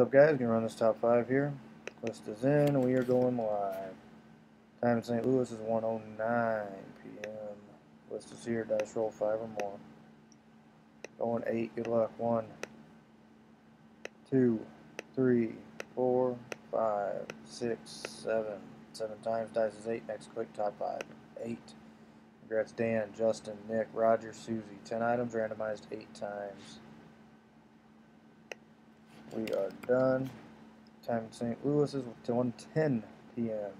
up, guys? Gonna run this top five here. List is in. We are going live. Time in St. Louis is 1:09 p.m. List is here. Dice roll five or more. Going eight. Good luck. One, two, three, four, five, six, seven. Seven times. Dice is eight. Next click. Top five. Eight. Congrats, Dan, Justin, Nick, Roger, Susie. Ten items randomized eight times. We are done. Time in St. Louis is 1:10 p.m.